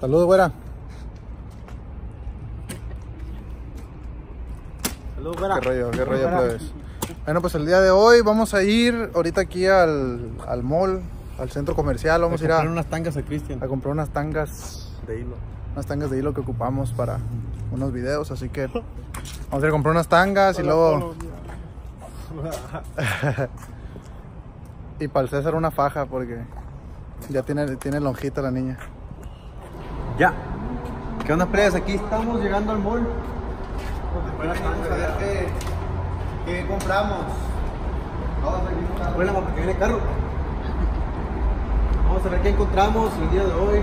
Saludos, güera. Saludos, Qué rollo, qué rollo, plebes. Bueno, pues el día de hoy vamos a ir ahorita aquí al, al mall, al centro comercial. Vamos a, ir a, unas tangas a Cristian. a comprar unas tangas, De hilo. unas tangas de hilo que ocupamos para unos videos. Así que vamos a ir a comprar unas tangas y luego. y para el César una faja porque ya tiene, tiene lonjita la niña. Ya. ¿Qué onda, plebes? Aquí estamos llegando al mall. Vamos a ver qué, qué compramos. Vamos a ver para que viene el carro. Vamos a ver qué encontramos el día de hoy.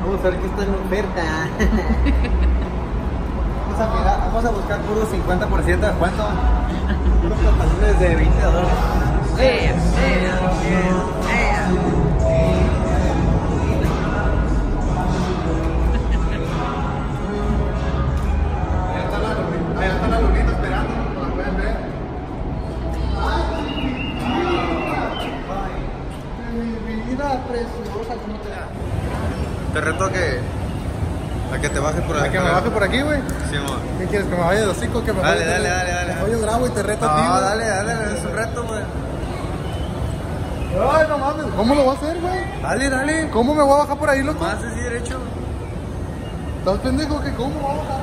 Vamos a ver qué está en oferta. Vamos a, mirar, vamos a buscar puros 50% de descuento. Unos pantalones de 20 dólares. Ahí por aquí, güey? Sí, amor. ¿Qué quieres? ¿Que me vaya de hocico? ¿Que me Dale, vaya de- dale, dale, dale. Mejor yo grabo y te reto a ti. No, güey. dale, dale, es un reto, güey. Ay, no mames. ¿Cómo lo voy a hacer, güey? Dale, dale. ¿Cómo me voy a bajar por ahí, loco? Más así derecho. ¿Estás pendejo que cómo voy a bajar?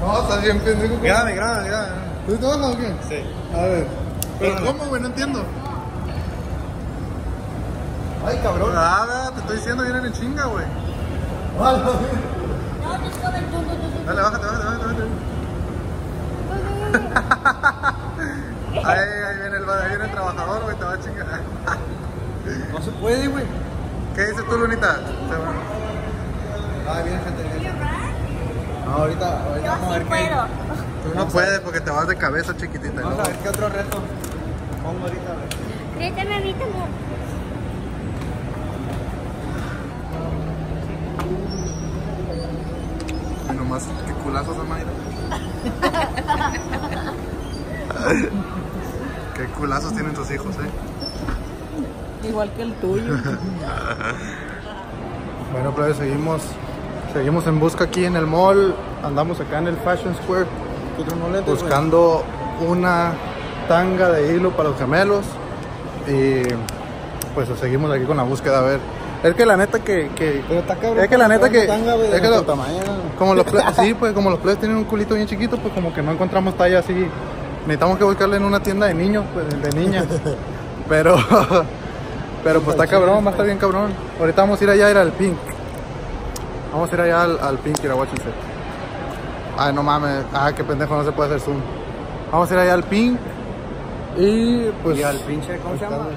No, estás bien pendejo. Grábame, grábame, grábame. ¿Tú te bajas o qué? Sí. A ver. ¿Pero Pero- cómo, güey? No entiendo. Ay, cabrón. Nada, te estoy diciendo, vienen en chinga, güey. Dale, bájate, bájate, bájate. bájate. Ahí, ahí viene el, ahí viene el trabajador, güey, te va a chingar. No se puede, güey. ¿Qué dices tú, Lunita? Ah, viene gente, viene. No, ahorita, ahorita vamos a ver qué. Tú no puedes porque te vas de cabeza chiquitita. Vamos ¿no? a ver qué otro reto. Pongo ahorita, güey. Créeteme, ahorita no. Y nomás, qué culazos, Amaira. qué culazos tienen tus hijos, eh. Igual que el tuyo. Bueno, pues seguimos, seguimos en busca aquí en el mall. Andamos acá en el Fashion Square buscando una tanga de hilo para los gemelos. Y pues seguimos aquí con la búsqueda a ver. Es que la neta que, que Pero está cabrón. Es que la neta que- Tanga, es que lo- como los plebes, sí, pues como los plebes tienen un culito bien chiquito, pues como que no encontramos talla así. Necesitamos que buscarle en una tienda de niños, pues de niñas. Pero pero pues está cabrón, va a estar bien cabrón. Ahorita vamos a ir allá a ir al Pink. Vamos a ir allá al, al Pink, ir a Washington. Ay, no mames. Ah, qué pendejo, no se puede hacer zoom. Vamos a ir allá al Pink. Y pues. Y al pinche, ¿cómo se llama?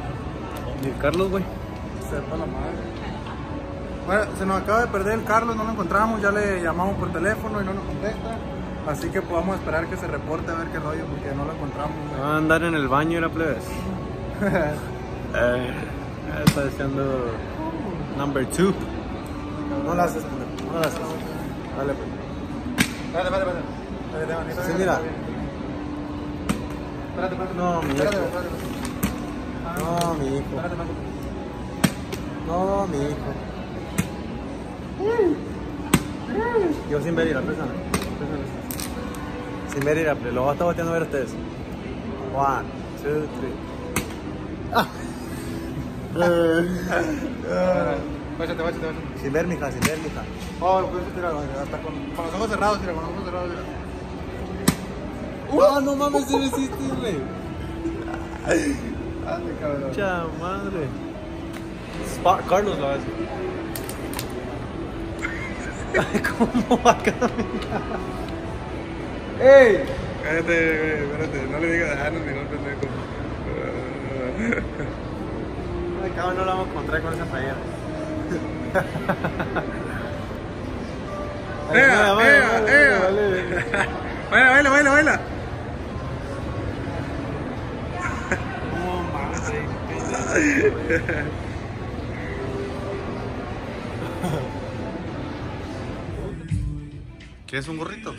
El Carlos, güey. Sepa la madre. Bueno, se nos acaba de perder el Carlos, no lo encontramos, ya le llamamos por teléfono y no nos contesta. Así que vamos a esperar que se reporte a ver qué rollo, porque no lo encontramos. Va a andar en el baño, era plebes. eh, está diciendo number two. No lo haces, no lo haces. Dale, pues. Espérate, espérate, espérate. Espérate, espérate, mira. Espérate, espérate. No, mi Espérate, hijo. espérate. No, mi hijo. Espérate, espérate. No, mi hijo. Yo sin ver ir a persona. Sin ver ir a Lo voy a estar volteando a ver ustedes. One, two, three. Váyate, váyate, váyate. Sin ver, mija, sin ver, mija. Oh, puedes tirar, hasta con, con los ojos cerrados, mira, con los ojos cerrados, mira. ¡Ah, no mames, sí lo hiciste, güey! Ande, cabrón. Mucha madre. Spa- Carlos lo hace. ¿Cómo va a caminar? ¡Ey! Cállate, güey, espérate, no le digas a Hanos ni no pendejo. Ay, cabrón, no la vamos a encontrar con esa playera. Ay, ¡Ea, ea, ea! vale. Baila, baila, baila, baila. ¿Quieres un gorrito?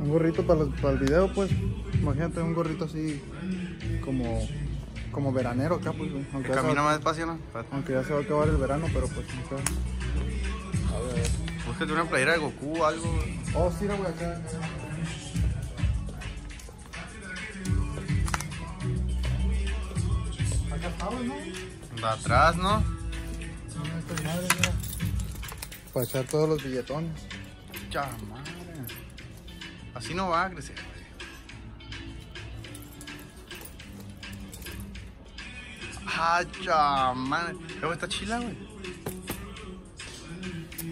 Un gorrito para, el video, pues. Imagínate un gorrito así como, como veranero acá, pues. Aunque, más despacio, ¿no? aunque ya se va a acabar el verano, pero pues. o sea, Búscate una playera de Goku o algo. Oh, sí, no, güey, acá. acá. Acá estamos, ¿no? De atrás, ¿no? Mira. Para echar todos los billetones. Madre. Así no va a crecer, güey. Ah, madre. Luego está chila, güey.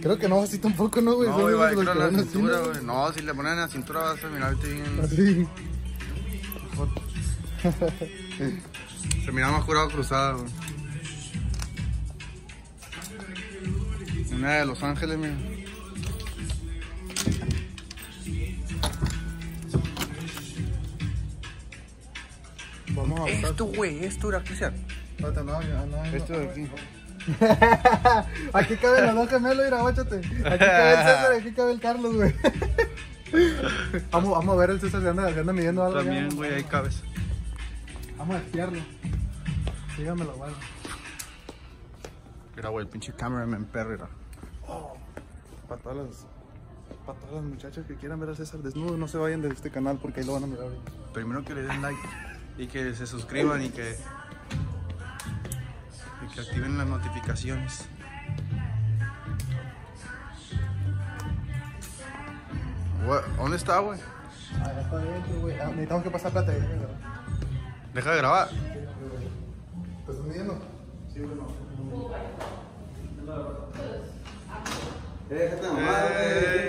Creo que no, así tampoco, ¿no, güey? No, güey, va a la cintura, ¿no? güey. No, si le ponen en la cintura vas a mirarte bien. Así. Se mira más curado cruzada, güey. Una de Los Ángeles, mira. Vamos a buscar. Esto, güey, esto era crecer. Espérate, no, no, no. Esto de aquí. aquí cabe los dos gemelos, mira, guáchate. Aquí cabe el César y aquí cabe el Carlos, güey. vamos, vamos a ver el César si anda, anda midiendo algo. También, güey, ahí cabes. Vamos a espiarlo. Sígamelo, güey. Mira, güey, el pinche cameraman perro, mira. Para todas las. Para todas las muchachas que quieran ver a César desnudo, no se vayan de este canal porque ahí lo van a mirar ahorita. Primero que le den like y que se suscriban y que, y que activen las notificaciones. ¿Dónde está, güey? Ah, ya está adentro, güey. Ah, necesitamos que pasar plata. Deja de grabar. ¿Te estás midiendo? Sí, güey, no. Eh, eh,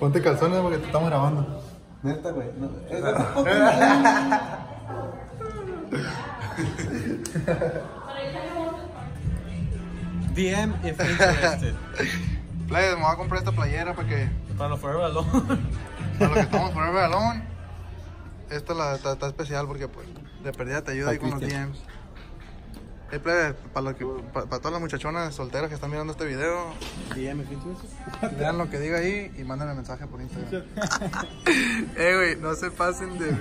Ponte calzones porque te estamos grabando. Neta, güey. No. DM if interested. Play, me voy a comprar esta playera para que. Para los Forever Alone. Para los que estamos forever alone. Esta la, está, está especial porque, pues, de perdida te ayuda ahí con los DMs. Hey, plebe, para, lo que- pa- para todas las muchachonas solteras que están mirando este video, vean lo que diga ahí y mándenme mensaje por Instagram. eh, güey, no se pasen de.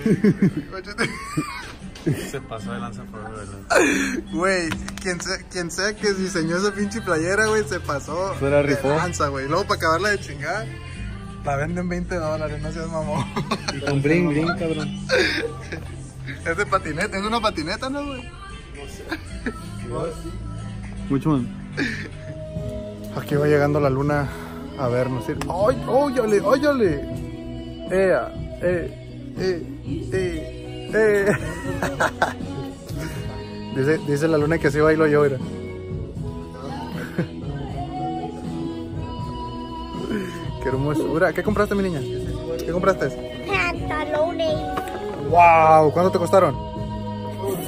Se pasó de lanza Forever Alone. Güey, quien sea, quien sea que diseñó esa pinche playera, güey, se pasó Se la de rifó. lanza, güey. Luego para acabarla de chingar, la venden 20 dólares, no seas mamón. Y con bling, bling, cabrón. es de patineta, es una patineta, ¿no, güey? Mucho man. Aquí va llegando la luna a vernos. ¡Ay, óyale, óyale! ¡Ea, eh, eh, eh, eh! dice, dice la luna que sí bailo yo, mira. ¡Qué hermosura! ¿Qué compraste, mi niña? ¿Qué compraste? Pantalones ¡Wow! ¿Cuánto te costaron?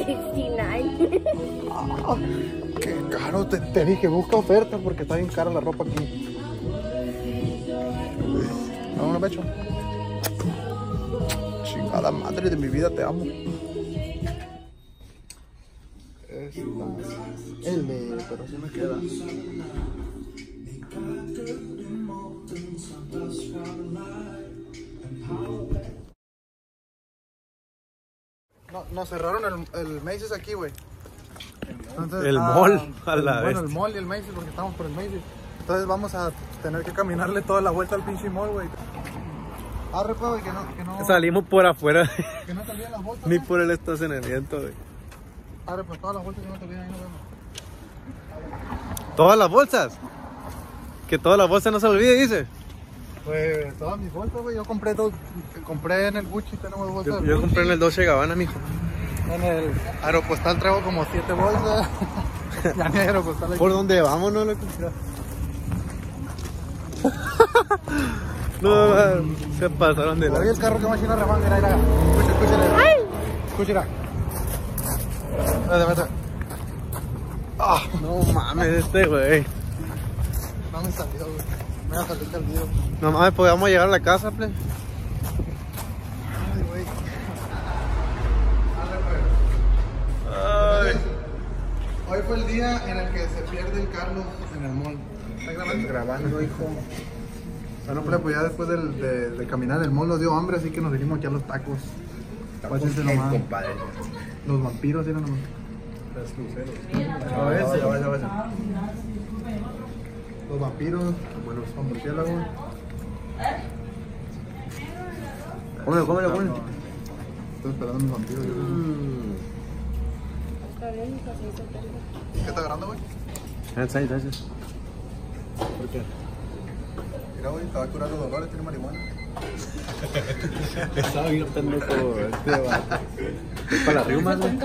69. ¡Qué caro! Te, te dije, busca oferta porque está bien cara la ropa aquí. Vámonos, pecho. Chingada madre de mi vida, te amo. Esta. El de, pero sí me queda. Nos cerraron el, el Macy's aquí, güey. Entonces, El ah, mall, a la el- Bueno, el mall y el Macy's porque estamos por el Macy's. Entonces vamos a tener que caminarle toda la vuelta al pinche mall, güey. Arre, pues, güey, que no, que no, Salimos por afuera, que no olviden las vueltas. ni por el estacionamiento, güey. Arre, pues todas las vueltas que no olviden, ahí nos vemos. Todas las bolsas. Que todas las bolsas no se olvide, dice. Pues todas mis bolsas, güey. Yo compré dos, compré en el Gucci, tenemos bolsas. Yo, yo compré en el Dolce Gabbana, mijo. En el aeropostal traigo como siete bolsas. ya ni aeropostal aquí. ¿Por dónde vamos, no, loco? no, man, se pasaron de Oye, la... el carro que machina remanga, mira, mira. Escucha, escúchale. Escúchala. Vete, vete. Ah, No mames, este, güey. no me salió, güey. Me va a salir perdido. No mames, podíamos llegar a la casa, ple. Ay, güey. Ay. Hoy fue el día en el que se pierde el Carlos en el mall. ¿Está grabando? Grabando, hijo. Bueno, pues, pues ya después del- de, de caminar el mall nos dio hambre, así que nos vinimos aquí a los tacos. Guáchense nomás. Los vampiros, eran nomás. A ver, ya va, ya va. Los vampiros, los murciélagos. Cómelo, cómelo, cómelo. Estoy esperando a mis vampiros. yo. ¿Qué está agarrando, güey? Gracias, gracias. Mira, güey, te va a curar los dolores, tiene marihuana. Estaba bien loco este vato. Es para las riumas, güey.